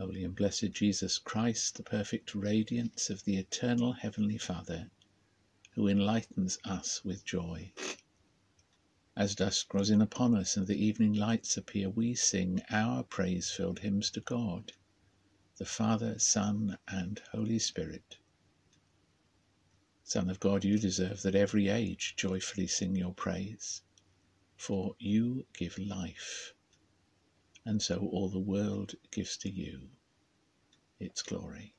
Holy and blessed Jesus Christ, the perfect radiance of the eternal Heavenly Father, who enlightens us with joy. As dusk grows in upon us and the evening lights appear, we sing our praise filled hymns to God, the Father, Son, and Holy Spirit. Son of God, you deserve that every age joyfully sing your praise, for you give life and so all the world gives to you its glory.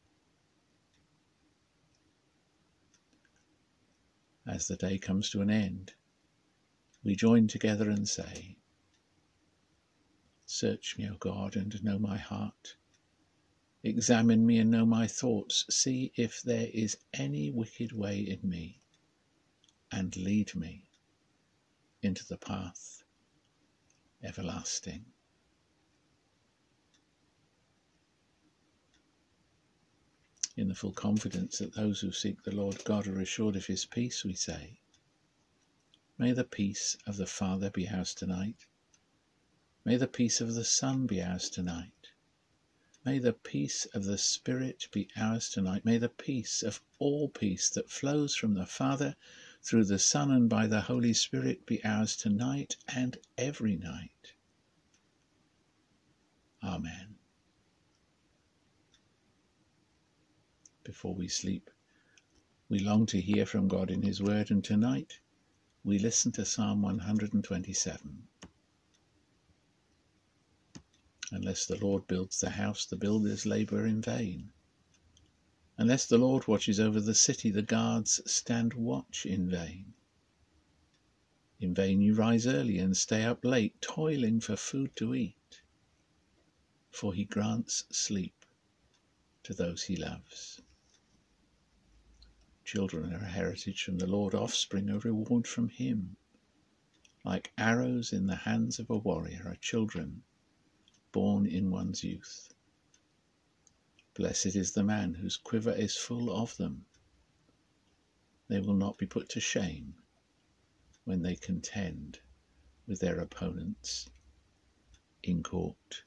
As the day comes to an end, we join together and say, Search me, O God, and know my heart. Examine me and know my thoughts. See if there is any wicked way in me, and lead me into the path everlasting. In the full confidence that those who seek the Lord God are assured of his peace, we say, May the peace of the Father be ours tonight. May the peace of the Son be ours tonight. May the peace of the Spirit be ours tonight. May the peace of all peace that flows from the Father through the Son and by the Holy Spirit be ours tonight and every night. Amen. Before we sleep. We long to hear from God in His Word, and tonight we listen to Psalm 127. Unless the Lord builds the house, the builders labour in vain. Unless the Lord watches over the city, the guards stand watch in vain. In vain you rise early and stay up late, toiling for food to eat, for he grants sleep to those he loves. Children are a heritage from the Lord, offspring a reward from him. Like arrows in the hands of a warrior are children born in one's youth. Blessed is the man whose quiver is full of them. They will not be put to shame when they contend with their opponents in court.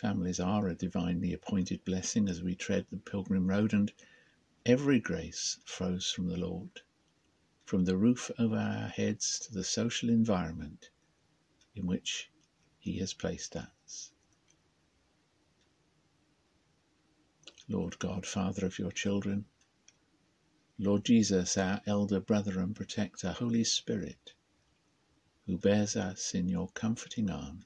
Families are a divinely appointed blessing as we tread the pilgrim road, and every grace flows from the Lord, from the roof over our heads to the social environment in which He has placed us. Lord God, Father of your children, Lord Jesus, our elder brother and protector, Holy Spirit, who bears us in your comforting arms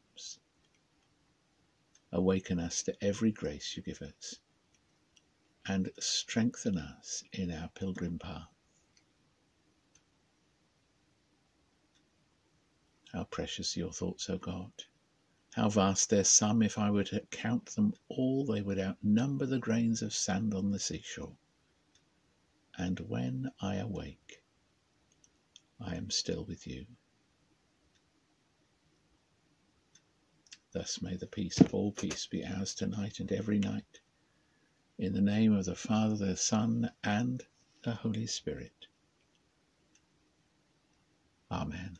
awaken us to every grace you give us, and strengthen us in our pilgrim path. How precious your thoughts, O God! How vast their sum! If I were to count them all, they would outnumber the grains of sand on the seashore. And when I awake, I am still with you. Thus may the peace of all peace be ours tonight and every night. In the name of the Father, the Son, and the Holy Spirit. Amen.